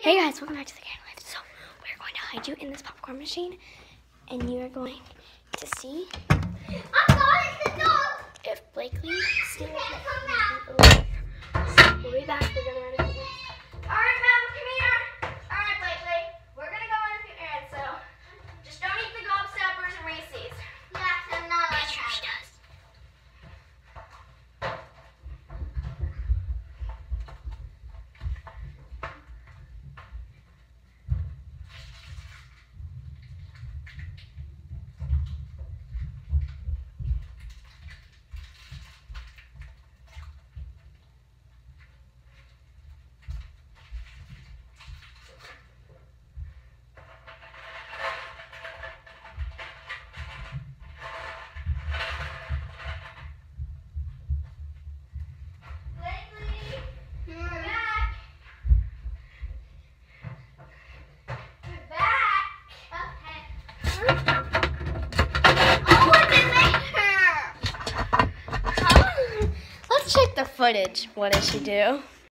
Hey guys, welcome back to the Life. So we're going to hide you in this popcorn machine, and you are going to see I thought it's the dog. if Blakely stays. The footage. What did she do?